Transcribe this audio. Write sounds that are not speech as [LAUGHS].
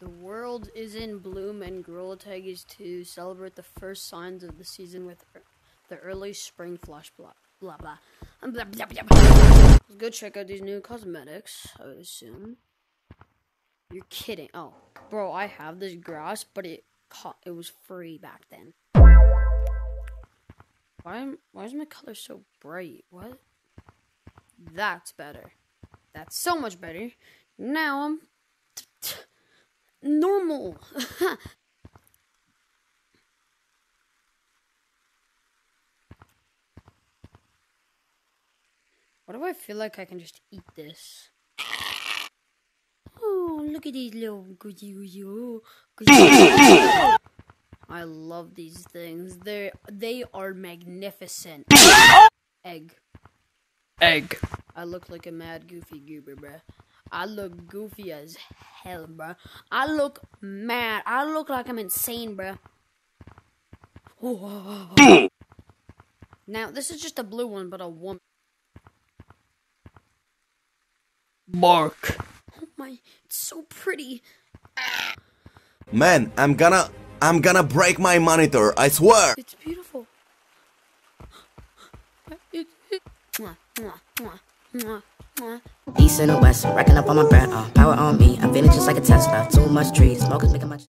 The world is in bloom and Gorilla Tag is to celebrate the first signs of the season with er- the early spring flush blah blah blah. Um, blah, blah, blah, blah. Go check out these new cosmetics, I would assume. You're kidding. Oh, bro, I have this grass, but it co- it was free back then. Why am, why is my color so bright? What? That's better. That's so much better. Now I'm normal. [LAUGHS] Why do I feel like I can just eat this? Oh, look at these little goody goody. oh, goody. I love these things. They they are magnificent. [LAUGHS] Egg. Egg. I look like a mad goofy goober, bruh. I look goofy as hell, bruh. I look mad. I look like I'm insane, bruh. now, this is just a blue one, but a woman. Mark. Oh my, it's so pretty. Man, I'm gonna I'm gonna break my monitor, I swear. It's beautiful. It, it, mwah, mwah, mwah, mwah, mwah. East and the west, racking up on my bread, uh, power on me. I'm feeling just like a Tesla. Too much trees, smokers making my.